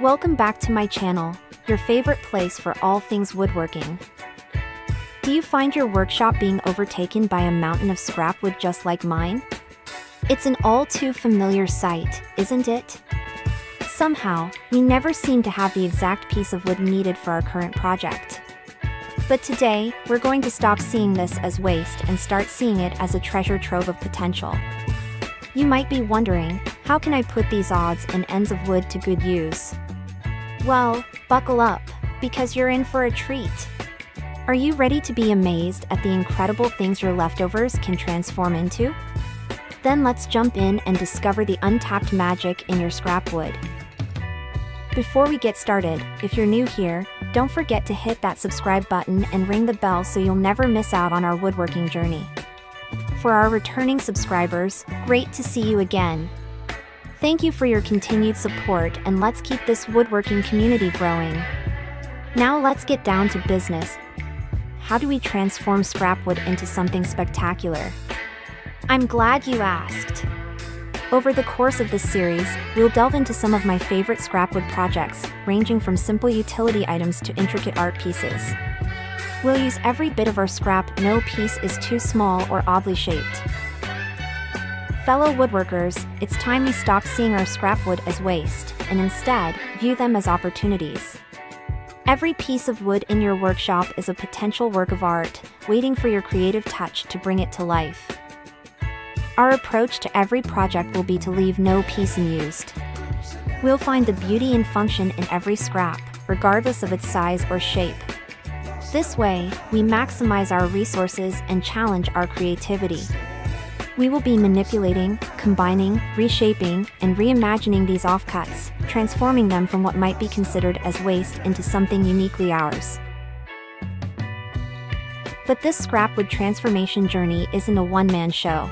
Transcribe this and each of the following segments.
Welcome back to my channel, your favorite place for all things woodworking. Do you find your workshop being overtaken by a mountain of scrap wood just like mine? It's an all too familiar sight, isn't it? Somehow, we never seem to have the exact piece of wood needed for our current project. But today, we're going to stop seeing this as waste and start seeing it as a treasure trove of potential. You might be wondering, how can I put these odds and ends of wood to good use? Well, buckle up, because you're in for a treat. Are you ready to be amazed at the incredible things your leftovers can transform into? Then let's jump in and discover the untapped magic in your scrap wood. Before we get started, if you're new here, don't forget to hit that subscribe button and ring the bell so you'll never miss out on our woodworking journey. For our returning subscribers, great to see you again. Thank you for your continued support and let's keep this woodworking community growing. Now let's get down to business. How do we transform scrap wood into something spectacular? I'm glad you asked. Over the course of this series, we'll delve into some of my favorite scrapwood projects, ranging from simple utility items to intricate art pieces. We'll use every bit of our scrap, no piece is too small or oddly shaped. Fellow woodworkers, it's time we stop seeing our scrap wood as waste, and instead, view them as opportunities. Every piece of wood in your workshop is a potential work of art, waiting for your creative touch to bring it to life. Our approach to every project will be to leave no piece unused. We'll find the beauty and function in every scrap, regardless of its size or shape. This way, we maximize our resources and challenge our creativity. We will be manipulating, combining, reshaping, and reimagining these offcuts, transforming them from what might be considered as waste into something uniquely ours. But this scrapwood transformation journey isn't a one-man show.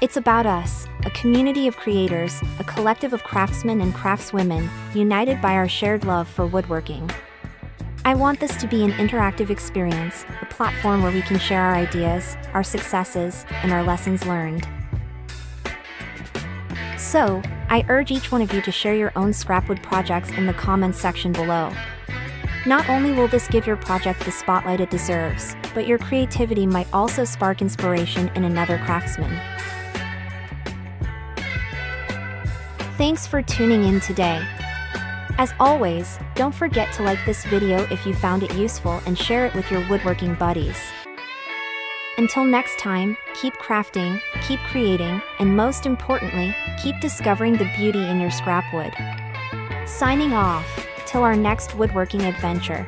It's about us, a community of creators, a collective of craftsmen and craftswomen, united by our shared love for woodworking. I want this to be an interactive experience, a platform where we can share our ideas, our successes, and our lessons learned. So, I urge each one of you to share your own scrapwood projects in the comments section below. Not only will this give your project the spotlight it deserves, but your creativity might also spark inspiration in another craftsman. Thanks for tuning in today. As always, don't forget to like this video if you found it useful and share it with your woodworking buddies. Until next time, keep crafting, keep creating, and most importantly, keep discovering the beauty in your scrap wood. Signing off, till our next woodworking adventure.